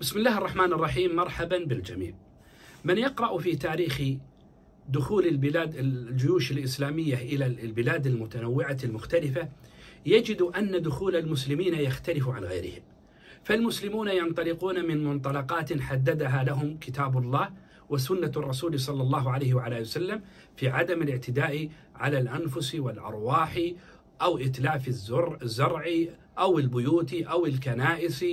بسم الله الرحمن الرحيم مرحبا بالجميع. من يقرأ في تاريخ دخول البلاد الجيوش الإسلامية إلى البلاد المتنوعة المختلفة يجد أن دخول المسلمين يختلف عن غيرهم. فالمسلمون ينطلقون من منطلقات حددها لهم كتاب الله وسنة الرسول صلى الله عليه وعلى وسلم في عدم الاعتداء على الأنفس والأرواح أو إتلاف الزرع أو البيوت أو الكنائس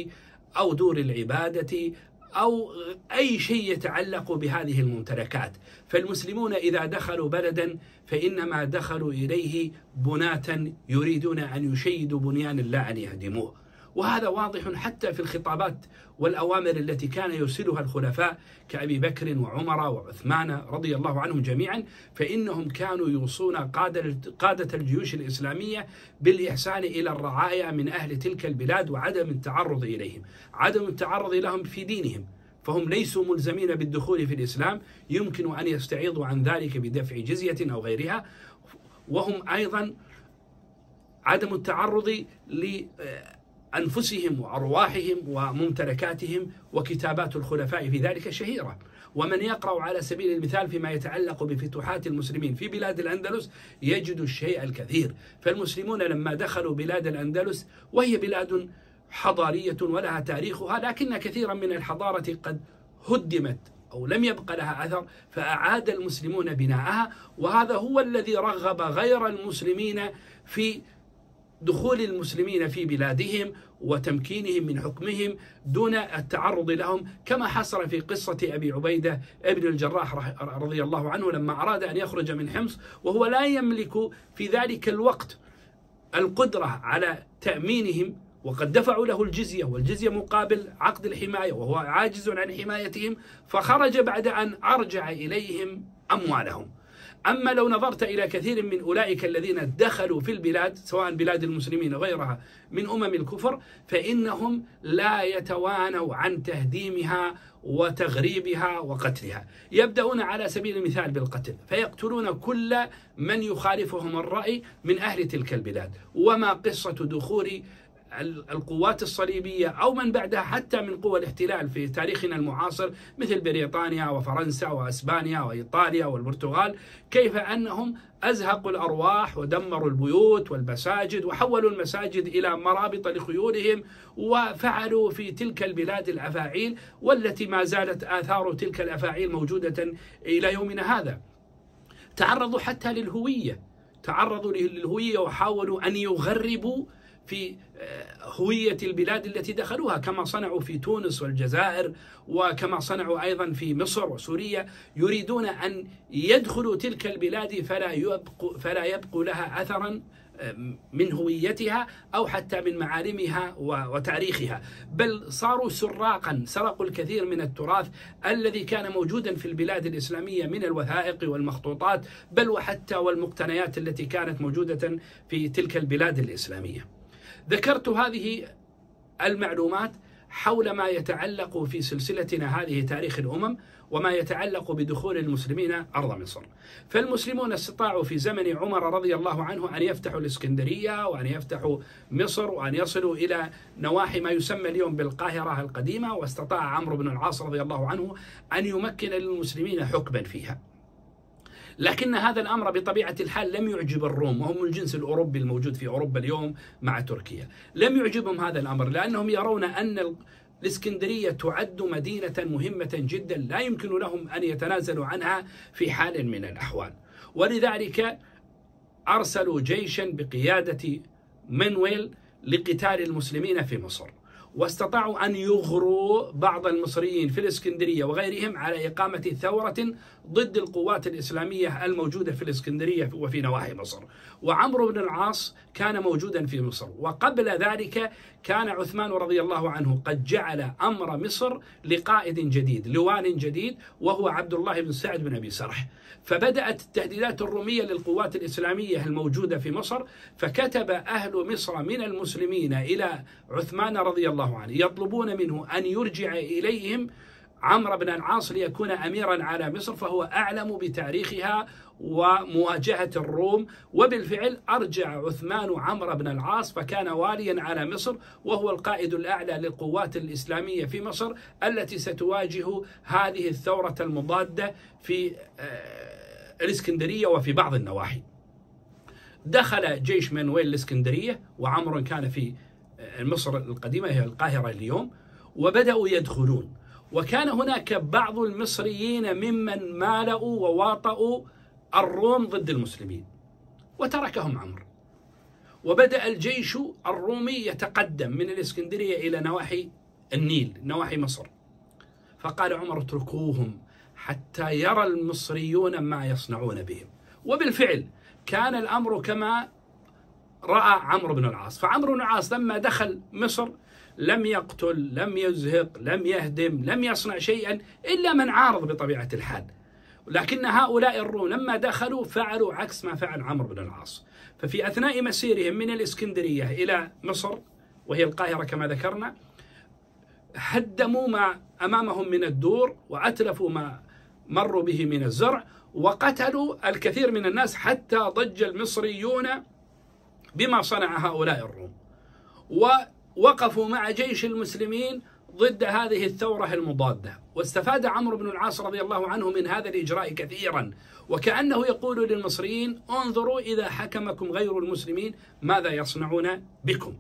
أو دور العبادة أو أي شيء يتعلق بهذه الممتلكات. فالمسلمون إذا دخلوا بلدا فإنما دخلوا إليه بناة يريدون أن يشيدوا بنيان الله أن يهدموه. وهذا واضح حتى في الخطابات والأوامر التي كان يرسلها الخلفاء كأبي بكر وعمر وعثمان رضي الله عنهم جميعا فإنهم كانوا يوصون قادة الجيوش الإسلامية بالإحسان إلى الرعايا من أهل تلك البلاد وعدم التعرض إليهم. عدم التعرض لهم في دينهم. فهم ليسوا ملزمين بالدخول في الإسلام. يمكن أن يستعيضوا عن ذلك بدفع جزية أو غيرها. وهم أيضا عدم التعرض ل أنفسهم وأرواحهم وممتلكاتهم وكتابات الخلفاء في ذلك شهيرة ومن يقرأ على سبيل المثال فيما يتعلق بفتوحات المسلمين في بلاد الأندلس يجد الشيء الكثير. فالمسلمون لما دخلوا بلاد الأندلس وهي بلاد حضارية ولها تاريخها لكن كثيرا من الحضارة قد هدمت أو لم يبق لها أثر فأعاد المسلمون بناءها وهذا هو الذي رغب غير المسلمين في دخول المسلمين في بلادهم وتمكينهم من حكمهم دون التعرض لهم كما حصل في قصة أبي عبيدة ابن الجراح رضي الله عنه لما أراد أن يخرج من حمص وهو لا يملك في ذلك الوقت القدرة على تأمينهم وقد دفعوا له الجزية والجزية مقابل عقد الحماية وهو عاجز عن حمايتهم فخرج بعد أن أرجع إليهم أموالهم. أما لو نظرت إلى كثير من أولئك الذين دخلوا في البلاد سواء بلاد المسلمين وغيرها من أمم الكفر فإنهم لا يتوانوا عن تهديمها وتغريبها وقتلها. يبدأون على سبيل المثال بالقتل فيقتلون كل من يخالفهم الرأي من أهل تلك البلاد. وما قصة دخول القوات الصليبية أو من بعدها حتى من قوى الاحتلال في تاريخنا المعاصر مثل بريطانيا وفرنسا وأسبانيا وإيطاليا والبرتغال كيف أنهم أزهقوا الأرواح ودمروا البيوت والمساجد وحولوا المساجد إلى مرابط لخيولهم وفعلوا في تلك البلاد الأفاعيل والتي ما زالت آثار تلك الأفاعيل موجودة إلى يومنا هذا. تعرضوا حتى للهوية تعرضوا للهوية وحاولوا أن يغربوا في آه، هوية البلاد التي دخلوها كما صنعوا في تونس والجزائر وكما صنعوا أيضا في مصر وسوريا يريدون أن يدخلوا تلك البلاد فلا يبقوا, فلا يبقوا لها أثرا آه، من هويتها أو حتى من معالمها وتاريخها، بل صاروا سراقا، سرقوا الكثير من التراث الذي كان موجودا في البلاد الإسلامية من الوثائق والمخطوطات، بل وحتى والمقتنيات التي كانت موجودة في تلك البلاد الإسلامية. ذكرت هذه المعلومات حول ما يتعلق في سلسلتنا هذه تاريخ الأمم وما يتعلق بدخول المسلمين أرض مصر. فالمسلمون استطاعوا في زمن عمر رضي الله عنه أن يفتحوا الإسكندرية وأن يفتحوا مصر وأن يصلوا إلى نواحي ما يسمى اليوم بالقاهرة القديمة واستطاع عمرو بن العاص رضي الله عنه أن يمكن للمسلمين حكما فيها. لكن هذا الأمر بطبيعة الحال لم يعجب الروم وهم الجنس الأوروبي الموجود في أوروبا اليوم مع تركيا، لم يعجبهم هذا الأمر لأنهم يرون أن الإسكندرية تعد مدينة مهمة جدا لا يمكن لهم أن يتنازلوا عنها في حال من الأحوال، ولذلك أرسلوا جيشا بقيادة منويل لقتال المسلمين في مصر. واستطاعوا أن يغروا بعض المصريين في الإسكندرية وغيرهم على إقامة ثورة ضد القوات الإسلامية الموجودة في الإسكندرية وفي نواحي مصر. وعمرو بن العاص كان موجودا في مصر، وقبل ذلك كان عثمان رضي الله عنه قد جعل أمر مصر لقائد جديد، لوان جديد وهو عبد الله بن سعد بن أبي سرح. فبدأت التهديدات الرومية للقوات الإسلامية الموجودة في مصر، فكتب أهل مصر من المسلمين إلى عثمان رضي الله عنه يطلبون منه أن يرجع إليهم عمرو بن العاص ليكون اميرا على مصر فهو أعلم بتاريخها ومواجهة الروم وبالفعل أرجع عثمان عمرو بن العاص فكان واليا على مصر وهو القائد الأعلى للقوات الإسلامية في مصر التي ستواجه هذه الثورة المضادة في آه، الإسكندرية وفي بعض النواحي. دخل جيش منويل الإسكندرية وعمر كان في آه، مصر القديمة هي القاهرة اليوم وبدأوا يدخلون وكان هناك بعض المصريين ممن مالأوا وواطؤوا الروم ضد المسلمين وتركهم عمرو. وبدأ الجيش الرومي يتقدم من الإسكندرية إلى نواحي النيل نواحي مصر. فقال عمر اتركوهم حتى يرى المصريون ما يصنعون بهم. وبالفعل كان الأمر كما رأى عمرو بن العاص. فعمرو بن العاص لما دخل مصر لم يقتل لم يزهق لم يهدم لم يصنع شيئا إلا من عارض بطبيعة الحال. لكن هؤلاء الروم لما دخلوا فعلوا عكس ما فعل عمرو بن العاص. ففي أثناء مسيرهم من الإسكندرية إلى مصر وهي القاهرة كما ذكرنا هدموا ما أمامهم من الدور وأتلفوا ما مروا به من الزرع وقتلوا الكثير من الناس حتى ضج المصريون بما صنع هؤلاء الروم. ووقفوا مع جيش المسلمين ضد هذه الثورة المضادة. واستفاد عمرو بن العاص رضي الله عنه من هذا الإجراء كثيرا. وكأنه يقول للمصريين انظروا إذا حكمكم غير المسلمين ماذا يصنعون بكم؟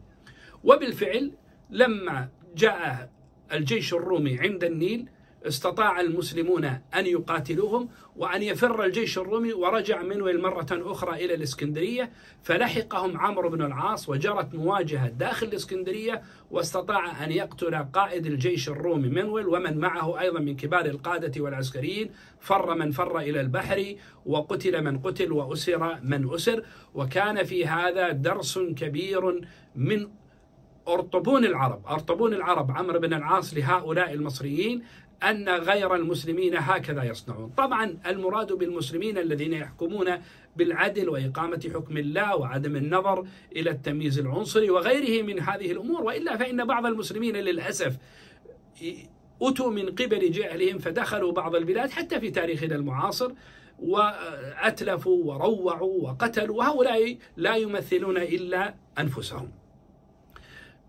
وبالفعل لما جاء الجيش الرومي عند النيل استطاع المسلمون أن يقاتلوهم وأن يفر الجيش الرومي ورجع منويل مرة أخرى إلى الإسكندرية فلحقهم عمرو بن العاص وجرت مواجهة داخل الإسكندرية واستطاع أن يقتل قائد الجيش الرومي منويل ومن معه أيضا من كبار القادة والعسكريين فر من فر إلى البحر وقتل من قتل وأسر من أسر وكان في هذا درس كبير من أرطبون العرب. أرطبون العرب عمرو بن العاص لهؤلاء المصريين أن غير المسلمين هكذا يصنعون. طبعا المراد بالمسلمين الذين يحكمون بالعدل وإقامة حكم الله وعدم النظر إلى التمييز العنصري وغيره من هذه الأمور وإلا فإن بعض المسلمين للأسف أتوا من قبل جهلهم فدخلوا بعض البلاد حتى في تاريخنا المعاصر وأتلفوا وروعوا وقتلوا وهؤلاء لا يمثلون إلا أنفسهم.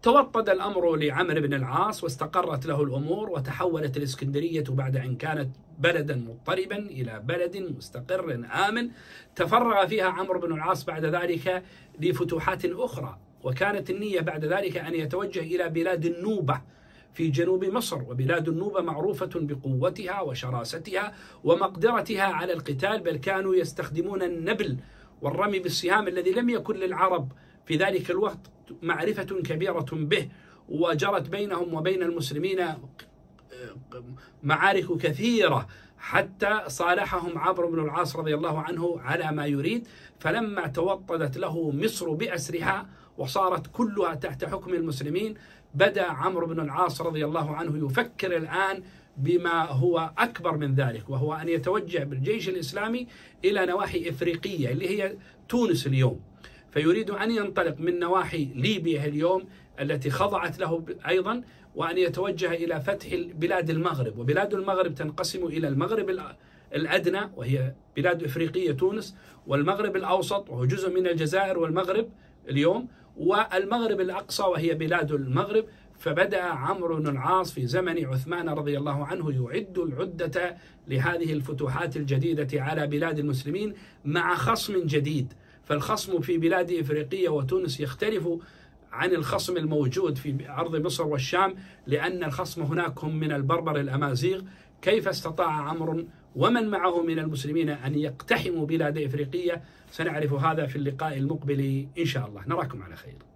توطد الأمر لعمرو بن العاص واستقرت له الأمور وتحولت الإسكندرية بعد أن كانت بلدا مضطربا إلى بلد مستقر آمن. تفرغ فيها عمرو بن العاص بعد ذلك لفتوحات أخرى وكانت النية بعد ذلك أن يتوجه إلى بلاد النوبة في جنوب مصر. وبلاد النوبة معروفة بقوتها وشراستها ومقدرتها على القتال بل كانوا يستخدمون النبل والرمي بالسهام الذي لم يكن للعرب في ذلك الوقت معرفة كبيرة به وجرت بينهم وبين المسلمين معارك كثيرة حتى صالحهم عمرو بن العاص رضي الله عنه على ما يريد. فلما توطدت له مصر بأسرها وصارت كلها تحت حكم المسلمين بدأ عمرو بن العاص رضي الله عنه يفكر الآن بما هو أكبر من ذلك وهو أن يتوجه بالجيش الإسلامي إلى نواحي إفريقية اللي هي تونس اليوم. فيريد أن ينطلق من نواحي ليبيا اليوم التي خضعت له أيضا وأن يتوجه إلى فتح بلاد المغرب. وبلاد المغرب تنقسم إلى المغرب الأدنى وهي بلاد إفريقية تونس والمغرب الأوسط وهو جزء من الجزائر والمغرب اليوم والمغرب الأقصى وهي بلاد المغرب. فبدأ عمرو بن العاص في زمن عثمان رضي الله عنه يعد العدة لهذه الفتوحات الجديدة على بلاد المسلمين مع خصم جديد. فالخصم في بلاد إفريقية وتونس يختلف عن الخصم الموجود في أرض مصر والشام لأن الخصم هناك هم من البربر الأمازيغ. كيف استطاع عمرو ومن معه من المسلمين أن يقتحموا بلاد إفريقية؟ سنعرف هذا في اللقاء المقبل إن شاء الله. نراكم على خير.